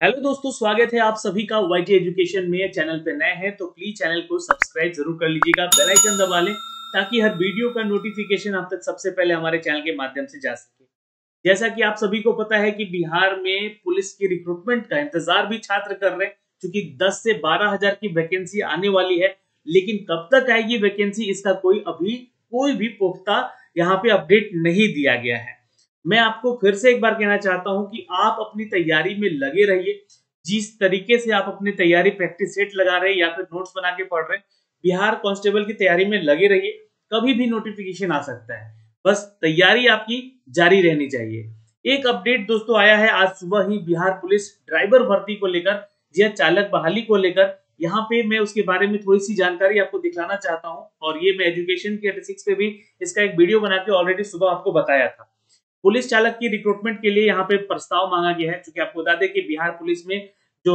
Hello दोस्तों, स्वागत है आप सभी का वाईटी एजुकेशन में चैनल पे नए हैं तो प्लीज़ चैनल को सब्सक्राइब ज़रूर कर लीजिएगा बेल आइकन दबा लें, ताकि हर वीडियो का नोटिफिकेशन आप तक सबसे पहले हमारे चैनल के माध्यम से जा सके। जैसा कि आप सभी को पता है कि बिहार में पुलिस की रिक्रूटमेंट का इंतज़ार भी छात्र कर रहे हैं, क्योंकि 10 से बारह हज़ार की वैकेंसी आने वाली है, लेकिन कब तक आएगी वैकेंसी इसका कोई अभी, कोई भी पुख्ता यहाँ पे अपडेट नहीं दिया गया है। मैं आपको फिर से एक बार कहना चाहता हूँ कि आप अपनी तैयारी में लगे रहिए। जिस तरीके से आप अपनी तैयारी प्रैक्टिस सेट लगा रहे हैं या फिर नोट्स बना के पढ़ रहे हैं बिहार कांस्टेबल की तैयारी में लगे रहिए कभी भी नोटिफिकेशन आ सकता है। बस तैयारी आपकी जारी रहनी चाहिए। एक अपडेट दोस्तों आया है आज सुबह ही बिहार पुलिस ड्राइवर भर्ती को लेकर हाँ, चालक बहाली को लेकर। यहाँ पे मैं उसके बारे में थोड़ी सी जानकारी आपको दिखाना चाहता हूँ और ये मैं एजुकेशन के पे भी इसका एक वीडियो बना के ऑलरेडी सुबह आपको बताया था। पुलिस चालक की रिक्रूटमेंट के लिए यहाँ पे प्रस्ताव मांगा गया है क्योंकि आपको बता दें कि बिहार पुलिस में जो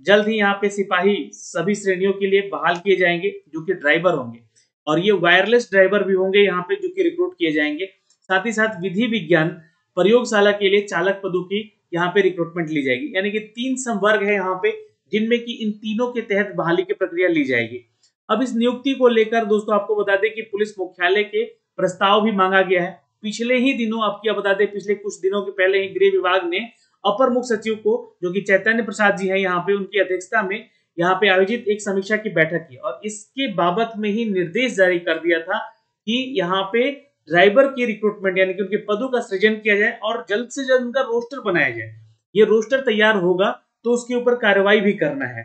जल्द ही यहाँ पे सिपाही सभी श्रेणियों के लिए बहाल किए जाएँगे, जो कि ड्राइवर होंगे। और ये वायरलेस ड्राइवर भी होंगे यहाँ पे जो कि रिक्रूट किए जाएँगे। साथ ही साथ विधि विज्ञान प्रयोगशाला के लिए चालक पदों की यहाँ पे रिक्रूटमेंट ली जाएगी। यानी कि तीन संवर्ग है यहाँ पे, जिनमें की इन तीनों के तहत बहाली की प्रक्रिया ली जाएगी। अब इस नियुक्ति को लेकर दोस्तों आपको बता दें कि पुलिस मुख्यालय के प्रस्ताव भी मांगा गया है। पिछले ही दिनों आपकी बता दें, पिछले कुछ दिनों के पहले ही गृह विभाग ने अपर मुख्य सचिव को, जो कि चैतन्य प्रसाद जी हैं यहाँ पे, उनकी अध्यक्षता में यहाँ पे आयोजित एक समीक्षा की बैठक की। और इसके बाबत में ही निर्देश जारी कर दिया था कि यहाँ पे ड्राइवर की रिक्रूटमेंट यानी कि उनके पदों का सृजन किया जाए और जल्द से जल्द उनका रोस्टर बनाया जाए। ये रोस्टर तैयार होगा तो उसके ऊपर कार्रवाई भी करना है।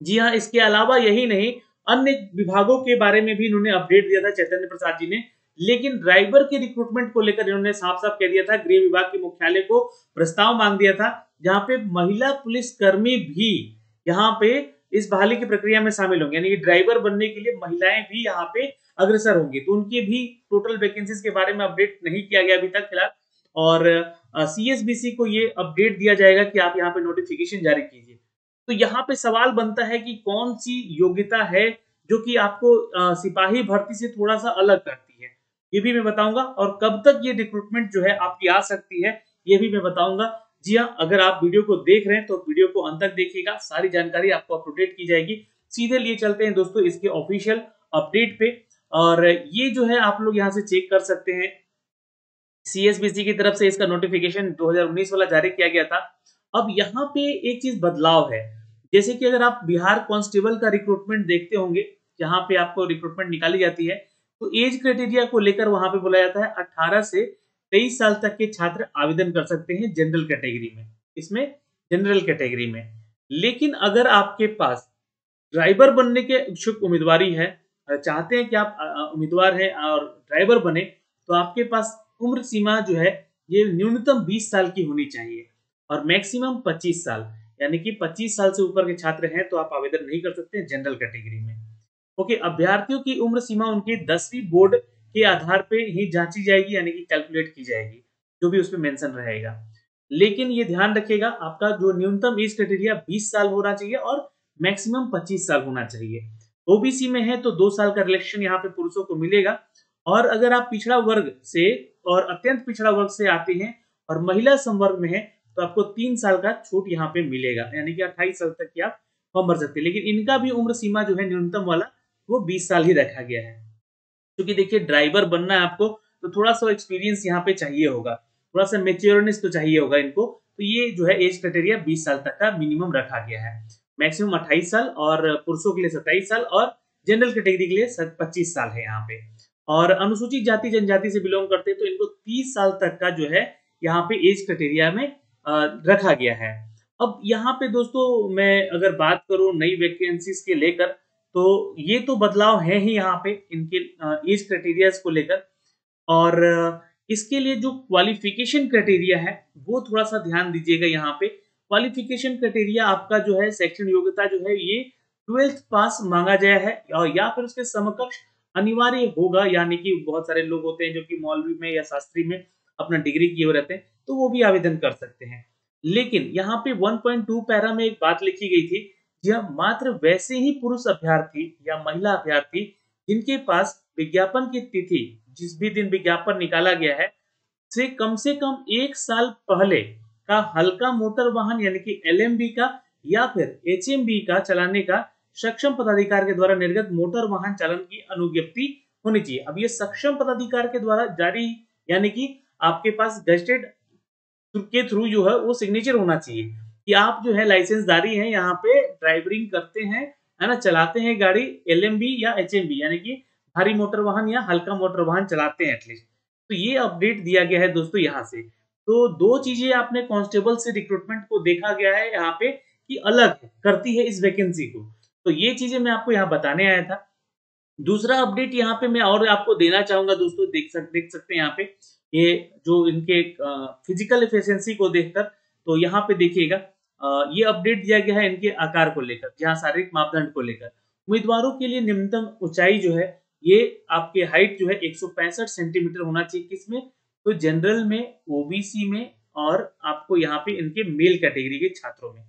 जी हाँ इसके अलावा यही नहीं, अन्य विभागों के बारे में भी इन्होंने अपडेट दिया था, चैतन्य प्रसाद जी ने। लेकिन ड्राइवर के रिक्रूटमेंट को लेकर इन्होंने साफ़ साफ़ कह दिया था, गृह विभाग के मुख्यालय को प्रस्ताव मांग दिया था, जहाँ पे महिला पुलिस कर्मी भी यहाँ पे इस बहाली की प्रक्रिया में शामिल होंगे। यानी कि ड्राइवर बनने के लिए महिलाएँ भी यहाँ पे अग्रसर होंगी। तो उनके भी टोटल वैकेंसीज के बारे में अपडेट नहीं किया गया अभी तक फ़िलहाल। और सीएसबीसी को ये अपडेट दिया जाएगा कि आप यहाँ पे नोटिफिकेशन जारी कीजिए। तो यहाँ पे सवाल बनता है कि कौन सी योग्यता है जो कि आपको सिपाही भर्ती से थोड़ा सा अलग करती है। ये भी मैं बताऊँगा। और कब तक ये रिक्रूटमेंट जो है आपकी आ सकती है, ये भी मैं बताऊँगा। जी हाँ अगर आप वीडियो को देख रहे हैं तो वीडियो को अंत तक देखिएगा। सारी जानकारी आपको अपडेट की जाएगी। सीधे लिए चलते हैं दोस्तों इसके ऑफिशियल अपडेट पे। और ये जो है, आप लोग यहाँ से चेक कर सकते हैं। सीएसबीसी की तरफ़ से इसका नोटिफिकेशन 2019 वाला जारी किया गया था। अब यहाँ पे एक चीज़ बदलाव है। जैसे कि अगर आप बिहार कांस्टेबल का रिक्रूटमेंट देखते होंगे जहाँ पे आपको रिक्रूटमेंट निकाली जाती है। तो एज क्राइटेरिया को लेकर वहाँ पे बोला जाता है 18 से 23 साल तक के छात्र आवेदन कर सकते हैं जनरल कैटेगरी में। इसमें जनरल कैटेगरी में। लेकिन अगर आपके पास ड्राइवर बनने के इच्छुक उम्मीदवारी है चाहते हैं कि आप उम्मीदवार हैं और ड्राइवर बने तो आपके पास उम्र सीमा जो है, ये न्यूनतम 20 साल की होनी चाहिए और मैक्सिमम 25 साल। यानी कि 25 साल से ऊपर के छात्र हैं तो आप आवेदन नहीं कर सकते जनरल कैटेगरी में। ओके, अभ्यर्थियों की उम्र सीमा उनकी दसवीं बोर्ड के आधार पे ही जांची जाएगी, यानी कि कैलकुलेट की जाएगी, जो भी उसमें मेंशन रहेगा। लेकिन ये ध्यान रखिएगा, आपका जो न्यूनतम एज क्राइटेरिया 20 साल होना चाहिए और मैक्सिमम 25 साल होना चाहिए। ओबीसी में है तो दो साल का रिलेक्शन यहाँ पे पुरुषों को मिलेगा। और अगर आप पिछड़ा वर्ग से और अत्यंत पिछड़ा वर्ग से आते हैं और महिला संवर्ग में है तो आपको तीन साल का छूट यहाँ पे मिलेगा, यानी कि अट्ठाईस साल तक की आप फॉर्म भर सकते हैं। लेकिन इनका भी उम्र सीमा जो है न्यूनतम वाला वो 20 साल ही रखा गया है। क्योंकि देखिए ड्राइवर बनना है आपको तो थोड़ा सा एक्सपीरियंस यहाँ पे चाहिए होगा। थोड़ा सा मेच्योरनेस तो चाहिए होगा इनको। तो ये जो है एज क्राइटेरिया 20 साल तक का मिनिमम रखा गया है। मैक्सिमम 28 साल और पुरुषों के लिए सत्ताईस साल और जनरल कैटेगरी के लिए पच्चीस साल है यहाँ पे। और अनुसूचित जाति, जनजाति से बिलोंग करते हैं तो इनको तीस साल तक का जो है यहाँ पे एज क्राइटेरिया में रखा गया है। अब यहाँ पे दोस्तों, मैं अगर बात करूँ नई वैकेंसीज के लेकर तो ये तो बदलाव है ही यहाँ पे इनके एज क्राइटेरिया को लेकर। और इसके लिए जो क्वालिफिकेशन क्राइटेरिया है, वो थोड़ा सा ध्यान दीजिएगा यहाँ पे। क्वालिफिकेशन क्राइटेरिया आपका जो है सेक्शन योग्यता जो है, ये ट्वेल्थ पास मांगा गया है, और या फिर उसके समकक्ष अनिवार्य होगा, यानी कि बहुत सारे लोग होते हैं जो कि मौलवी में या शास्त्री में अपना डिग्री किए रहते हैं तो वो भी आवेदन कर सकते हैं। लेकिन यहाँ पे 1.2 पैरा में एक बात लिखी गई थी यह मात्र वैसे ही पुरुष अभ्यर्थी या महिला अभ्यर्थी जिनके पास विज्ञापन की तिथि, जिस भी दिन विज्ञापन निकाला गया है, से कम से कम एक साल पहले का हल्का मोटर वाहन यानी कि एल का या फिर एच का चलाने का सक्षम पदाधिकार के द्वारा निर्गत मोटर वाहन चालन की अनुज्ञप्ति होनी चाहिए। अब ये सक्षम पदाधिकार के द्वारा जारी, यानी कि आपके पास गजेटेड के थ्रू जो है वो सिग्नेचर होना चाहिए। कि आप जो है लाइसेंसदारी है, यहाँ पे ड्राइवरिंग करते हैं, है ना? चलाते हैं गाड़ी एल या एच यानी कि भारी मोटर वाहन या हल्का मोटर वाहन चलाते हैं एटलीस्ट तो ये अपडेट दिया गया है दोस्तों यहाँ से। तो दो चीज़ें आपने कांस्टेबल से रिक्रूटमेंट को देखा गया है यहाँ पे कि अलग करती है इस वैकेंसी को। तो ये चीज़ें मैं आपको यहाँ बताने आया था। दूसरा अपडेट यहाँ पे मैं और आपको देना चाहूँगा दोस्तों, देख सक, देख सकते हैं यहाँ पे। ये जो इनके फ़िज़िकल एफिशिएंसी को देखकर तो यहाँ पे देखिएगा। ये अपडेट दिया गया है इनके आकार को लेकर जहाँ शारीरिक मापदंड को लेकर। उम्मीदवारों के लिए न्यूनतम ऊंचाई जो है, ये आपके हाइट जो है, एक सौ पैंसठ सेंटीमीटर होना चाहिए किसमें? तो जनरल में ओबीसी में और आपको यहाँ पे इनके मेल कैटेगरी के छात्रों में।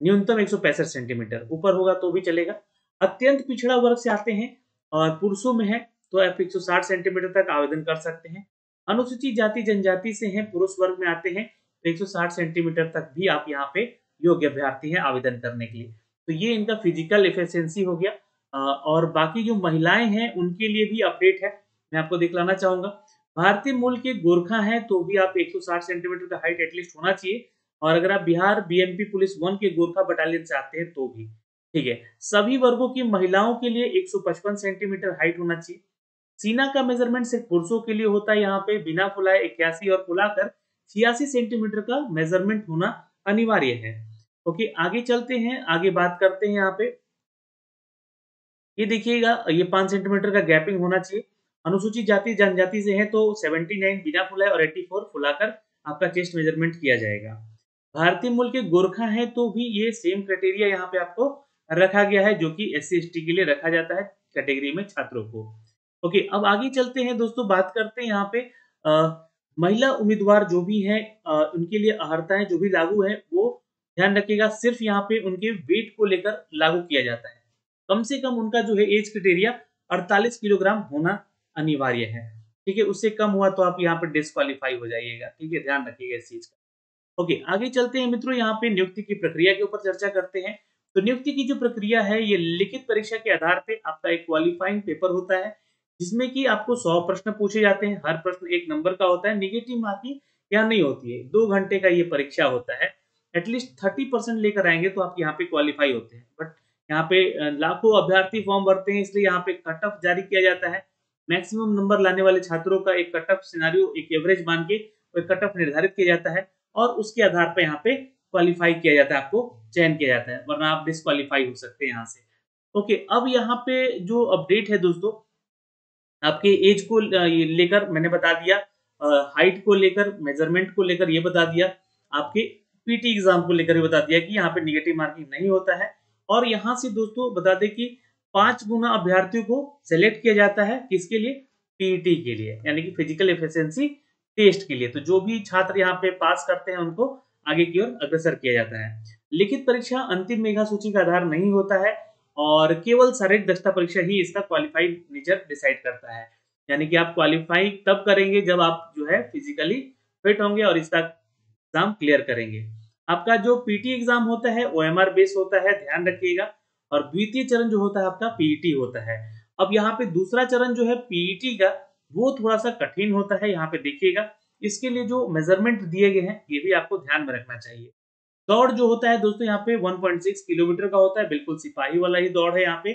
न्यूनतम एक सौ पैंसठ सेंटीमीटर ऊपर होगा तो भी चलेगा। अत्यंत पिछड़ा वर्ग से आते हैं और पुरुषों में है तो आप 160 सेंटीमीटर तक आवेदन कर सकते हैं। अनुसूचित जाति, जनजाति से हैं, पुरुष वर्ग में आते हैं 160 सेंटीमीटर तक भी आप यहाँ पे योग्य अभ्यर्थी हैं आवेदन करने के लिए। तो ये इनका फ़िज़िकल एफिशिएंसी हो गया। और बाकी जो महिलाएँ हैं, उनके लिए भी अपडेट है। मैं आपको दिखलाना चाहूँगा। भारतीय मूल के गोरखा हैं तो भी आप 160 सेंटीमीटर का हाइट एटलीस्ट होना चाहिए। और अगर आप बिहार बीएमपी पुलिस वन के गोरखा बटालियन से आते हैं तो भी। ठीक है? सभी वर्गों की महिलाओं के लिए 155 सेंटीमीटर हाइट होना चाहिए। सीना का मेज़रमेंट सिर्फ़ पुरुषों के लिए होता है यहाँ पे। बिना फुलाए इक्यासी और फुलाकर छियासी सेंटीमीटर का मेज़रमेंट होना अनिवार्य है। ओके आगे चलते हैं आगे बात करते हैं यहाँ पे। ये देखिएगा ये पाँच सेंटीमीटर का गैपिंग होना चाहिए। अनुसूचित जाति जनजाति से है तो 79 बिना फुलाए और 84 फुलाकर आपका चेस्ट मेज़रमेंट किया जाएगा। भारतीय मूल के गोरखा है तो भी ये सेम क्राइटेरिया यहाँ पे आपको रखा गया है जो कि एस सी के लिए रखा जाता है कैटेगरी में छात्रों को। ओके अब आगे चलते हैं दोस्तों बात करते हैं यहाँ पे आ, महिला उम्मीदवार जो भी हैं उनके लिए अहर्ताएँ जो भी लागू है, वो ध्यान रखिएगा, सिर्फ़ यहाँ पे उनके वेट को लेकर लागू किया जाता है। कम से कम उनका जो है एज क्राइटेरिया 48 किलोग्राम होना अनिवार्य है। ठीक है, उससे कम हुआ तो आप यहाँ पर डिस्कालीफाई हो जाइएगा। ठीक है, ध्यान रखिएगा इस चीज़ का। ओके, आगे चलते हैं मित्रों, यहाँ पे नियुक्ति की प्रक्रिया के ऊपर चर्चा करते हैं। तो नियुक्ति की जो प्रक्रिया है, ये लिखित परीक्षा के आधार पे आपका एक क्वालिफाइंग पेपर होता है। जिसमें कि आपको सौ प्रश्न पूछे जाते हैं, हर प्रश्न एक नंबर का होता है निगेटिव मार्किंग यहाँ नहीं होती है। दो घंटे का ये परीक्षा होता है। एटलीस्ट थर्टी परसेंट लेकर आएँगे तो आप यहाँ पे क्वालिफाई होते हैं। बट यहाँ पे लाखों अभ्यर्थी फॉर्म भरते हैं, इसलिए यहाँ पे कट ऑफ़ जारी किया जाता है। मैक्सिमम नंबर लाने वाले छात्रों का एक कट ऑफ़ सिनारियो एक एवरेज मान के कट ऑफ़ निर्धारित किया जाता है और उसके आधार पर यहाँ पे क्वालिफाई किया जाता है, आपको चयन किया जाता है। वरना आप डिस्कालीफाई हो सकते हैं यहाँ से। ओके अब यहाँ पे जो अपडेट है दोस्तों आपके एज को लेकर मैंने बता दिया हाइट को लेकर मेज़रमेंट को लेकर ये बता दिया, आपके पीटी एग्ज़ाम को लेकर बता दिया कि यहाँ पे निगेटिव मार्किंग नहीं होता है। और यहाँ से दोस्तों बता दें कि पाँच गुना अभ्यर्थियों को सिलेक्ट किया जाता है किसके लिए? पीटी के लिए, यानी कि फ़िज़िकल एफिशिएंसी टेस्ट के लिए। तो जो भी छात्र यहाँ पे पास करते हैं उनको आगे की ओर अग्रसर किया जाता है। लिखित परीक्षा अंतिम मेगा सूची का आधार नहीं होता है। और केवल शारीरिक दक्षता परीक्षा ही इसका क्वालिफाइड नेचर डिसाइड करता है। यानी कि आप क्वालिफाई तब करेंगे जब आप जो है फिजिकली फिट होंगे और इसका एग्ज़ाम क्लियर करेंगे। आपका जो पीटी एग्ज़ाम होता है ओ एम बेस होता है, ध्यान रखिएगा। और द्वितीय चरण जो होता है, आपका पीईटी होता है। अब यहाँ पे दूसरा चरण जो है पीईटी का, वो थोड़ा सा कठिन होता है, यहाँ पे देखिएगा। इसके लिए जो मेज़रमेंट दिए गए हैं, ये भी आपको ध्यान में रखना चाहिए। दौड़ जो होता है दोस्तों, यहाँ पे 1.6 किलोमीटर का होता है। बिल्कुल सिपाही वाला ही दौड़ है यहाँ पे।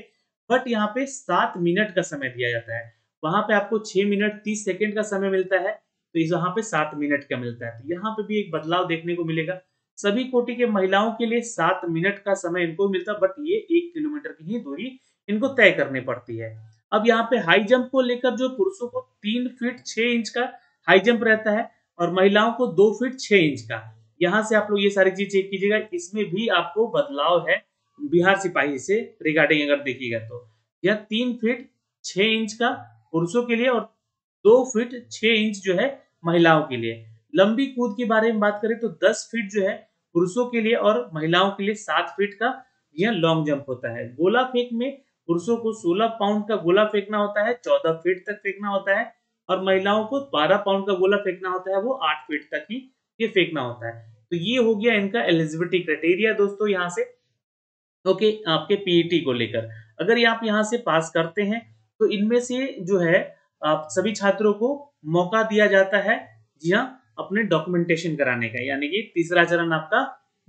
बट यहाँ पे सात मिनट का समय दिया जाता है। वहाँ पे आपको छह मिनट तीस सेकेंड का समय मिलता है। तो इस यहाँ पे सात मिनट का मिलता है। तो यहाँ पे भी एक बदलाव देखने को मिलेगा। सभी कोटि के महिलाओं के लिए सात मिनट का समय इनको मिलता बट ये एक किलोमीटर की ही दूरी इनको तय करनी पड़ती है। अब यहाँ पे हाई जंप को लेकर जो पुरुषों को तीन फीट छह इंच का हाई जंप रहता है और महिलाओं को दो फीट छह इंच का। यहाँ से आप लोग ये सारी चीज़ चेक कीजिएगा, इसमें भी आपको बदलाव है बिहार सिपाही से रिगार्डिंग अगर देखिएगा तो। यह तीन फीट छह इंच का पुरुषों के लिए और दो फीट छह इंच जो है महिलाओं के लिए। लंबी कूद के बारे में बात करें तो दस फीट जो है पुरुषों के लिए और महिलाओं के लिए सात फीट का यह लॉन्ग जंप होता है। गोला फेंक में पुरुषों को 16 पाउंड का गोला फेंकना होता है 14 फीट तक फेंकना होता है और महिलाओं को 12 पाउंड का गोला फेंकना होता है, वो 8 फीट तक ही ये फेंकना होता है। तो ये हो गया इनका एलिजिबिलिटी क्राइटेरिया दोस्तों यहाँ से। ओके, आपके पीईटी e को लेकर। अगर ये आप यहाँ से पास करते हैं तो इनमें से जो है, आप सभी छात्रों को मौका दिया जाता है जी हाँ अपने डॉक्यूमेंटेशन कराने का। यानी कि तीसरा चरण आपका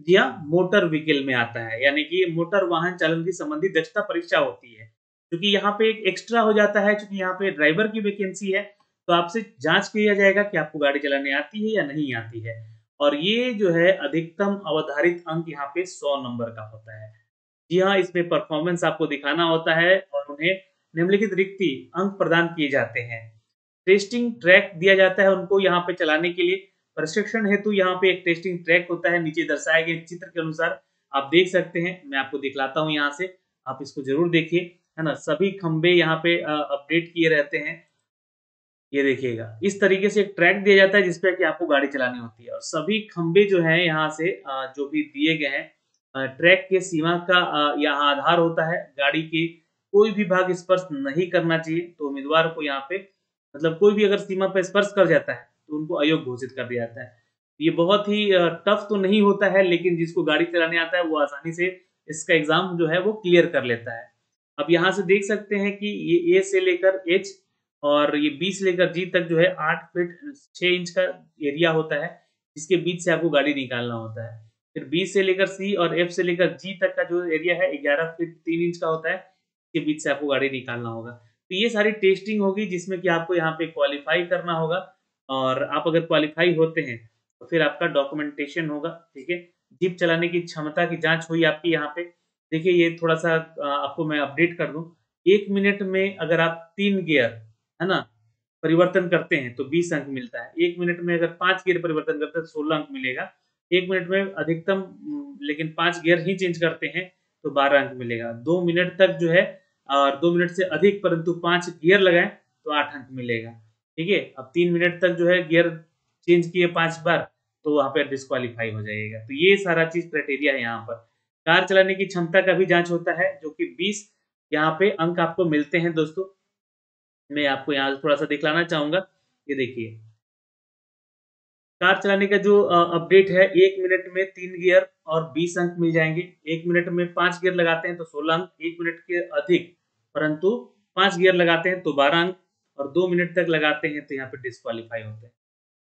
जी हाँ मोटर व्हीकल में आता है। यानी कि मोटर वाहन चालन की संबंधित दक्षता परीक्षा होती है। क्योंकि यहाँ पे एक एक्स्ट्रा हो जाता है क्योंकि यहाँ पे ड्राइवर की वैकेंसी है तो आपसे जाँच किया जाएगा कि आपको गाड़ी चलाने आती है या नहीं आती है। और ये जो है अधिकतम अवधारित अंक यहाँ पे सौ नंबर का होता है। जी हाँ इसमें परफॉर्मेंस आपको दिखाना होता है और उन्हें निम्नलिखित रिक्ति अंक प्रदान किए जाते हैं। टेस्टिंग ट्रैक दिया जाता है उनको यहाँ पे चलाने के लिए। प्रशिक्षण हेतु यहाँ पे एक टेस्टिंग ट्रैक होता है, नीचे दर्शाए गए चित्र के अनुसार। आप देख सकते हैं, मैं आपको दिखलाता हूँ यहाँ से। आप इसको ज़रूर देखिए, है ना? सभी खंबे यहाँ पे अपडेट किए रहते हैं। ये देखिएगा। इस तरीके से एक ट्रैक दिया जाता है जिसपे कि आपको गाड़ी चलानी होती है। और सभी खंबे जो है यहाँ से जो भी दिए गए हैं ट्रैक के सीमा का यहाँ आधार होता है। गाड़ी के कोई भी भाग स्पर्श नहीं करना चाहिए। तो उम्मीदवार को यहाँ पे मतलब कोई भी अगर सीमा पर स्पर्श कर जाता है तो उनको अयोग्य घोषित कर दिया जाता है। ये बहुत ही टफ तो नहीं होता है, लेकिन जिसको गाड़ी चलाने आता है, वो आसानी से इसका एग्ज़ाम जो है वो क्लियर कर लेता है। अब यहाँ से देख सकते हैं कि ये ए से लेकर एच और ये बीस लेकर जी तक जो है आठ फीट छह इंच का एरिया होता है, जिसके बीच से आपको गाड़ी निकालना होता है। फिर बी से लेकर सी और एफ़ से लेकर जी तक का जो एरिया है, ग्यारह फीट तीन इंच का होता है, इसके बीच से आपको गाड़ी निकालना होगा। तो ये सारी टेस्टिंग होगी, जिसमें कि आपको यहाँ पे क्वालिफाई करना होगा और आप अगर क्वालिफाई होते हैं तो फिर आपका डॉक्यूमेंटेशन होगा, ठीक है? जीप चलाने की क्षमता की जाँच हुई आपकी यहाँ पे। देखिए, ये थोड़ा सा आपको मैं अपडेट कर दूँ। एक मिनट में अगर आप तीन गियर है ना, परिवर्तन करते हैं तो 20 अंक मिलता है। एक मिनट में अगर पाँच गियर परिवर्तन करते हैं तो सोलह अंक मिलेगा। एक मिनट में अधिकतम लेकिन पाँच गियर ही चेंज करते हैं तो बारह अंक मिलेगा। दो मिनट तक जो है, और दो मिनट से अधिक, परंतु पाँच गियर लगाए तो आठ अंक मिलेगा। ठीक है? अब तीन मिनट तक जो है, गियर चेंज किए पाँच बार तो वहाँ पर डिस्कालीफाई हो जाएगा। तो ये सारा चीज़ क्राइटेरिया है यहाँ पर। कार चलाने की क्षमता का भी जाँच होता है, जो कि 20 यहाँ पे अंक आपको मिलते हैं दोस्तों। मैं आपको यहाँ थोड़ा सा दिखलाना चाहूँगा। ये देखिए। कार चलाने का जो अपडेट है, एक मिनट में तीन गियर और बीस अंक मिल जाएँगे। एक मिनट में पाँच गियर लगाते हैं तो सोलह अंक, एक मिनट के अधिक, परंतु पाँच गियर लगाते हैं तो बारह अंक और दो मिनट तक लगाते हैं तो यहाँ पे डिस्कालीफाई होते हैं।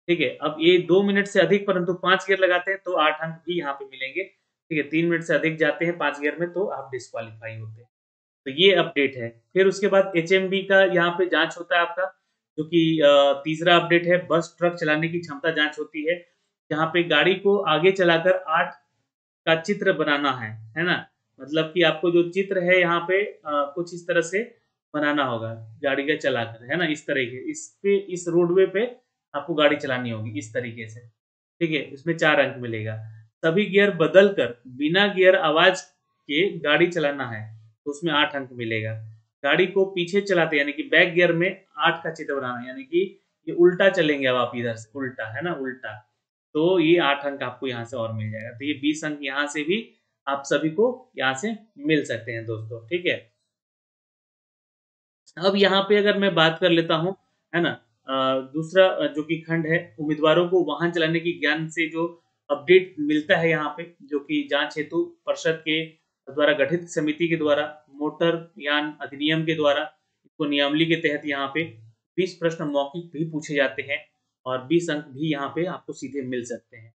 ठीक है, अब ये दो मिनट से अधिक परंतु पाँच गियर लगाते हैं तो आठ अंक भी यहाँ पे मिलेंगे। ठीक है, तीन मिनट से अधिक जाते हैं पाँच गियर में तो आप डिस्कालीफाई होते हैं। तो ये अपडेट है। फिर उसके बाद एचएमबी का यहाँ पे जाँच होता है आपका जो कि तीसरा अपडेट है बस ट्रक चलाने की क्षमता जाँच होती है। यहाँ पे गाड़ी को आगे चलाकर आठ का चित्र बनाना है है ना? मतलब कि आपको जो चित्र है यहाँ पे आ, कुछ इस तरह से बनाना होगा गाड़ी का चलाकर है ना? इस तरह के इस पे इस रोडवे पे आपको गाड़ी चलानी होगी इस तरीके से। ठीक है? इसमें चार अंक मिलेगा। सभी गियर बदल कर बिना गियर आवाज़ के गाड़ी चलाना है। तो उसमें आठ अंक मिलेगा। गाड़ी को पीछे चलाते, यानी कि बैक गियर में आठ का चित्र बनाना, यानी कि ये उल्टा चलेंगे अब आप इधर से, उल्टा, है ना, उल्टा। तो ये आठ अंक आपको यहाँ से और मिल जाएगा। तो ये बीस अंक यहाँ से भी आप सभी को यहाँ से मिल सकते हैं दोस्तों, ठीक है? अब यहाँ पे अगर मैं बात कर लेता हूँ, है ना दूसरा जो कि खंड है, उम्मीदवारों को वाहन चलाने की ज्ञान से जो अपडेट मिलता है यहाँ पे, जो कि जाँच हेतु परिषद के द्वारा गठित समिति के द्वारा, मोटर यान अधिनियम के द्वारा, इसको नियमली के तहत यहाँ पे 20 प्रश्न मौखिक भी पूछे जाते हैं और 20 अंक भी यहाँ पे आपको सीधे मिल सकते हैं।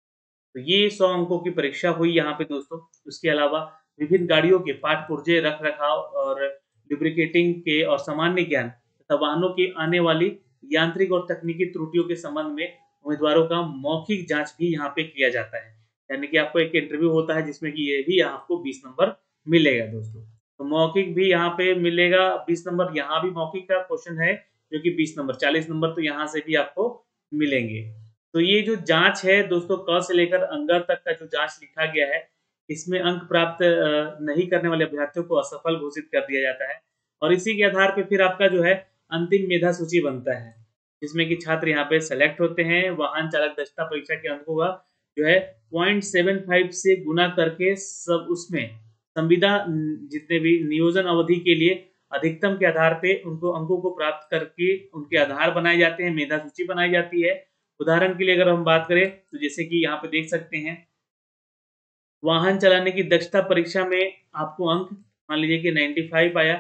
तो ये 100 अंकों की परीक्षा हुई यहाँ पे दोस्तों। उसके अलावा विभिन्न गाड़ियों के पाठ पुर्जे रख रखाव और लुब्रिकेटिंग के और सामान्य ज्ञान तथा वाहनों के आने वाली यांत्रिक और तकनीकी त्रुटियों के संबंध में उम्मीदवारों का मौखिक जाँच भी यहाँ पे किया जाता है। यानी कि आपको एक इंटरव्यू होता है जिसमें कि ये भी आपको 20 नंबर मिलेगा दोस्तों। तो मौखिक भी यहाँ पे मिलेगा। 20 नंबर यहाँ भी मौखिक का क्वेश्चन है, जो कि 20 नंबर। 40 नंबर तो यहाँ से भी आपको मिलेंगे। तो ये जो जाँच है दोस्तों, क से लेकर अंगर तक का जो जाँच लिखा गया है, इसमें अंक प्राप्त नहीं करने वाले अभ्यर्थियों को असफल घोषित कर दिया जाता है। और इसी के आधार पर फिर आपका जो है, अंतिम मेधा सूची बनता है, जिसमें कि छात्र यहाँ पे सेलेक्ट होते हैं। वाहन चालक दक्षता परीक्षा के अंकों का जो है, पॉइंट सेवन फाइव से गुना करके सब उसमें संविदा जितने भी नियोजन अवधि के लिए अधिकतम के आधार पे उनको अंकों को प्राप्त करके उनके आधार बनाए जाते हैं, मेधा सूची बनाई जाती है। उदाहरण के लिए अगर हम बात करें तो जैसे कि यहाँ पे देख सकते हैं, वाहन चलाने की दक्षता परीक्षा में आपको अंक, मान लीजिए कि 95 आया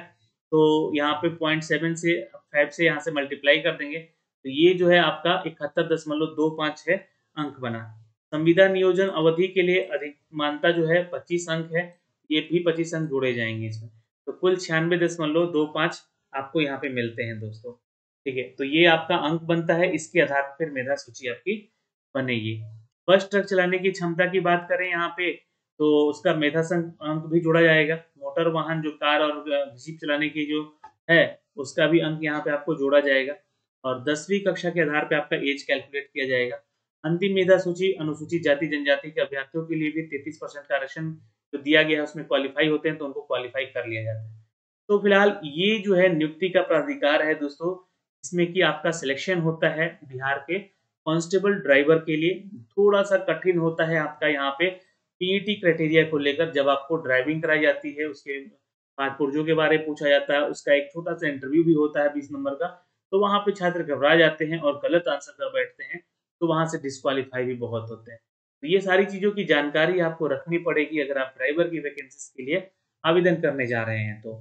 तो यहाँ पे पॉइंट सेवन से फाइव से यहाँ से मल्टीप्लाई कर देंगे। तो ये जो है आपका इकहत्तर दशमलव दो पाँच है अंक बना। संविदा नियोजन अवधि के लिए अधिक मानता जो है पच्चीस अंक है। ये भी पच्चीस अंक जोड़े जाएँगे इसमें। तो कुल छियानवे दशमलव दो पाँच आपको यहाँ पे मिलते हैं दोस्तों। ठीक है तो ये आपका अंक बनता है, इसके आधार पर मेधा सूची आपकी बनेगी। बस ट्रक चलाने की क्षमता की बात करें यहाँ पे तो उसका मेधा अंक भी जोड़ा जाएगा। मोटर वाहन जो कार और जीप चलाने की जो है, उसका भी अंक यहाँ पे आपको जोड़ा जाएगा। और दसवीं कक्षा के आधार पे आपका एज कैलकुलेट किया जाएगा। अंतिम मेधा सूची अनुसूचित जाति जनजाति के अभ्यर्थियों के लिए भी तैतीस परसेंट का आरक्षण जो दिया गया है, उसमें क्वालिफाई होते हैं तो उनको क्वालिफाई कर लिया जाता है। तो फ़िलहाल ये जो है नियुक्ति का प्राधिकार है दोस्तों, इसमें कि आपका सिलेक्शन होता है बिहार के कांस्टेबल ड्राइवर के लिए। थोड़ा सा कठिन होता है आपका यहाँ पे पीईटी क्राइटेरिया को लेकर जब आपको ड्राइविंग कराई जाती है, उसके पाँच पुर्जों के बारे में पूछा जाता है, उसका एक छोटा सा इंटरव्यू भी होता है बीस नंबर का तो वहाँ पे छात्र घबरा जाते हैं और गलत आंसर कर बैठते हैं तो वहाँ से डिस्कालीफाई भी बहुत होते हैं। तो ये सारी चीज़ों की जानकारी आपको रखनी पड़ेगी अगर आप ड्राइवर की वैकेंसी के लिए आवेदन करने जा रहे हैं तो।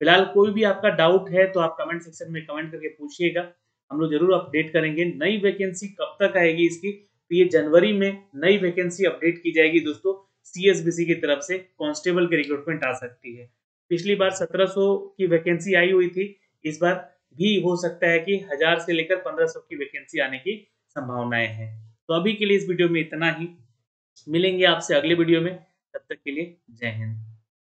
फ़िलहाल कोई भी आपका डाउट है तो आप कमेंट सेक्शन में कमेंट करके पूछिएगा। हम लोग ज़रूर अपडेट करेंगे। नई वैकेंसी कब तक आएगी इसकी? तो ये जनवरी में नई वैकेंसी अपडेट की जाएगी दोस्तों। सीएसबीसी की तरफ़ से कांस्टेबल की रिक्रूटमेंट आ सकती है। पिछली बार 1700 की वैकेंसी आई हुई थी। इस बार भी हो सकता है कि हज़ार से लेकर 1500 की वैकेंसी आने की संभावनाएँ हैं। तो अभी के लिए इस वीडियो में इतना ही। मिलेंगे आपसे अगले वीडियो में तब तक के लिए जय हिंद।